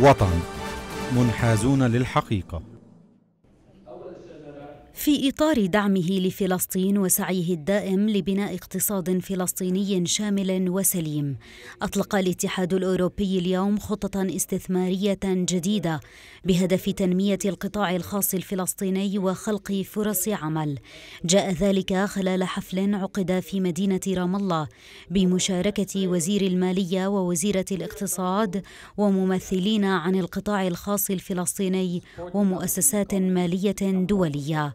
وطن منحازون للحقيقة. في إطار دعمه لفلسطين وسعيه الدائم لبناء اقتصاد فلسطيني شامل وسليم. أطلق الاتحاد الأوروبي اليوم خطة استثمارية جديدة بهدف تنمية القطاع الخاص الفلسطيني وخلق فرص عمل. جاء ذلك خلال حفل عقد في مدينة رام الله بمشاركة وزير المالية ووزيرة الاقتصاد وممثلين عن القطاع الخاص الفلسطيني ومؤسسات مالية دولية.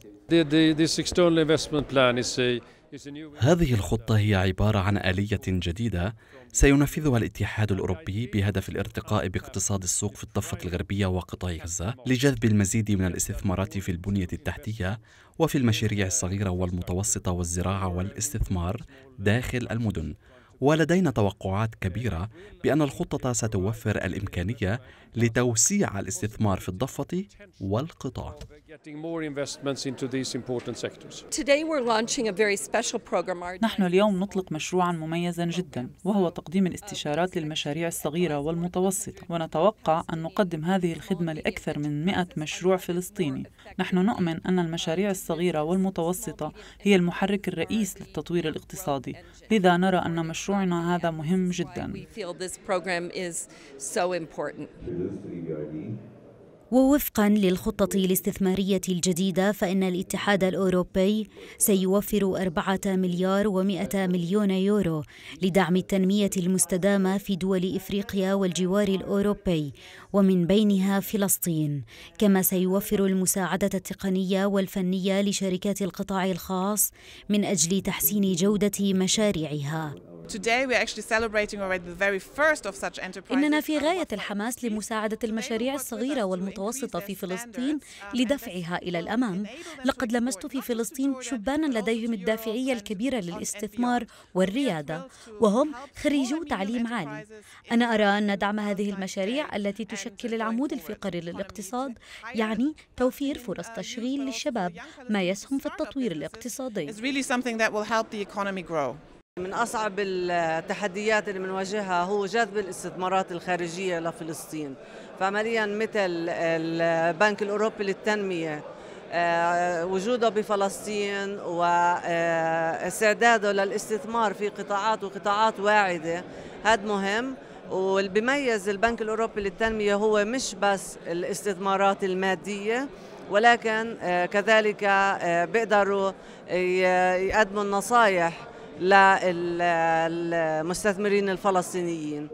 هذه الخطة هي عبارة عن آلية جديدة سينفذها الاتحاد الأوروبي بهدف الارتقاء باقتصاد السوق في الضفة الغربية وقطاع غزة لجذب المزيد من الاستثمارات في البنية التحتية وفي المشاريع الصغيرة والمتوسطة والزراعة والاستثمار داخل المدن. ولدينا توقعات كبيرة بأن الخطة ستوفر الإمكانية لتوسيع الاستثمار في الضفة والقطاع. نحن اليوم نطلق مشروعا مميزا جدا وهو تقديم الاستشارات للمشاريع الصغيرة والمتوسطة. ونتوقع أن نقدم هذه الخدمة لأكثر من 100 مشروع فلسطيني. نحن نؤمن أن المشاريع الصغيرة والمتوسطة هي المحرك الرئيس للتطوير الاقتصادي. لذا نرى أن مشروعنا هذا مهم جدا. ووفقا للخطة الاستثمارية الجديدة فإن الاتحاد الأوروبي سيوفر أربعة مليار ومئة مليون يورو لدعم التنمية المستدامة في دول إفريقيا والجوار الأوروبي ومن بينها فلسطين. كما سيوفر المساعدة التقنية والفنية لشركات القطاع الخاص من أجل تحسين جودة مشاريعها. إننا في غاية الحماس لمساعدة المشاريع الصغيرة والمتوسطة في فلسطين لدفعها إلى الأمام. لقد لمست في فلسطين شبانا لديهم الدافعية الكبيرة للاستثمار والريادة وهم خريجو تعليم عالي. أنا أرى أن دعم هذه المشاريع التي تشكل العمود الفقري للاقتصاد يعني توفير فرص تشغيل للشباب ما يسهم في التطوير الاقتصادي. من أصعب التحديات اللي بنواجهها هو جذب الاستثمارات الخارجية لفلسطين. فعمليا مثل البنك الأوروبي للتنمية آه، وجوده بفلسطين واستعداده للاستثمار في قطاعات وقطاعات واعدة هذا مهم. واللي بيميز البنك الأوروبي للتنمية هو مش بس الاستثمارات المادية ولكن آه، كذلك آه، بيقدروا يقدموا النصائح للمستثمرين الفلسطينيين.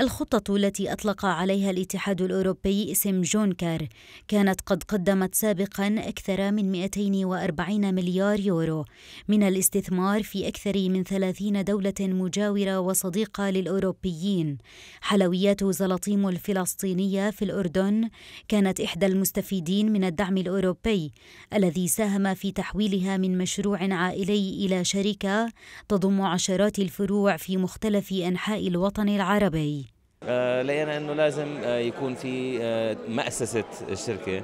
الخطة التي أطلق عليها الاتحاد الأوروبي اسم جونكر كانت قد قدمت سابقا أكثر من 240 مليار يورو من الاستثمار في أكثر من 30 دولة مجاورة وصديقة للأوروبيين. حلويات زلطيم الفلسطينية في الأردن كانت إحدى المستفيدين من الدعم الأوروبي الذي ساهم في تحويلها من مشروع عائلي إلى شركة تضم عشرات الفروع في مختلف أنحاء الوطن العربي. لقينا إنه لازم آه، يكون في آه، مؤسسه الشركة.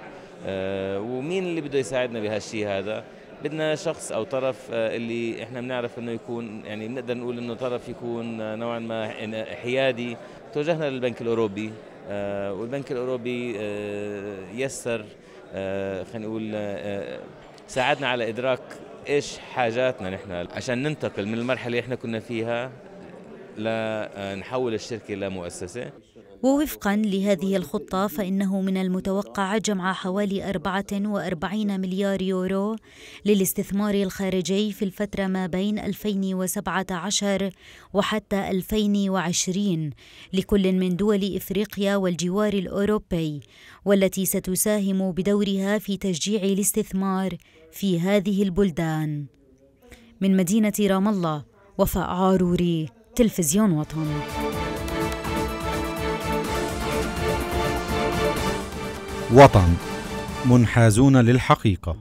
ومين اللي بده يساعدنا بهالشيء هذا؟ بدنا شخص أو طرف اللي إحنا بنعرف إنه يكون يعني بنقدر نقول إنه طرف يكون نوعا ما حيادي. توجهنا للبنك الأوروبي. والبنك الأوروبي يسر خلينا نقول ساعدنا على إدراك إيش حاجاتنا نحن. عشان ننتقل من المرحلة اللي إحنا كنا فيها لنحول الشركة لمؤسسة ووفقا لهذه الخطة فإنه من المتوقع جمع حوالي 44 مليار يورو للاستثمار الخارجي في الفترة ما بين 2017 وحتى 2020 لكل من دول إفريقيا والجوار الأوروبي والتي ستساهم بدورها في تشجيع الاستثمار في هذه البلدان. من مدينة رام الله وفاء عاروري. تلفزيون وطن وطن منحازون للحقيقة.